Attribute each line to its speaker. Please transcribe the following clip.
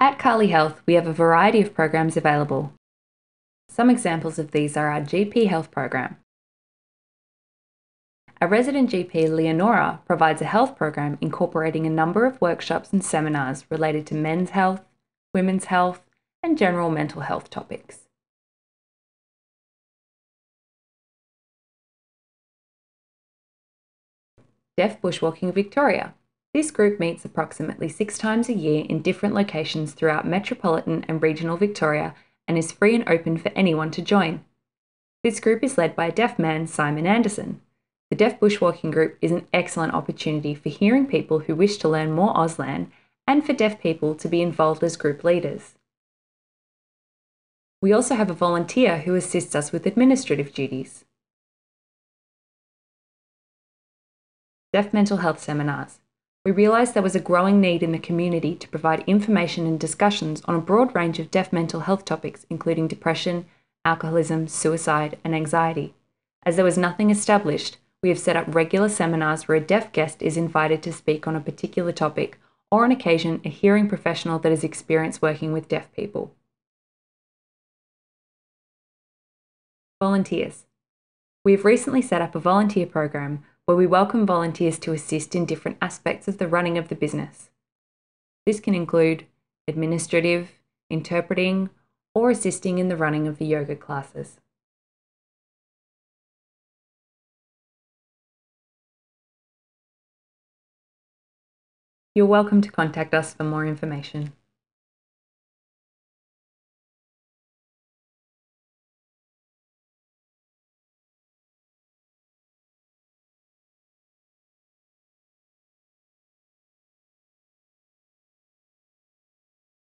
Speaker 1: At Karli Health, we have a variety of programs available. Some examples of these are our GP Health program. Our resident GP, Leonora, provides a health program incorporating a number of workshops and seminars related to men's health, women's health, and general mental health topics. Deaf Bushwalking Victoria. This group meets approximately six times a year in different locations throughout metropolitan and regional Victoria and is free and open for anyone to join. This group is led by a deaf man, Simon Anderson. The Deaf Bushwalking Group is an excellent opportunity for hearing people who wish to learn more Auslan and for deaf people to be involved as group leaders. We also have a volunteer who assists us with administrative duties. Deaf mental health seminars. We realised there was a growing need in the community to provide information and discussions on a broad range of deaf mental health topics, including depression, alcoholism, suicide, and anxiety. As there was nothing established, we have set up regular seminars where a deaf guest is invited to speak on a particular topic, or on occasion, a hearing professional that has experience working with deaf people. Volunteers. We have recently set up a volunteer program where we welcome volunteers to assist in different aspects of the running of the business. This can include administrative, interpreting, or assisting in the running of the yoga classes. You're welcome to contact us for more information.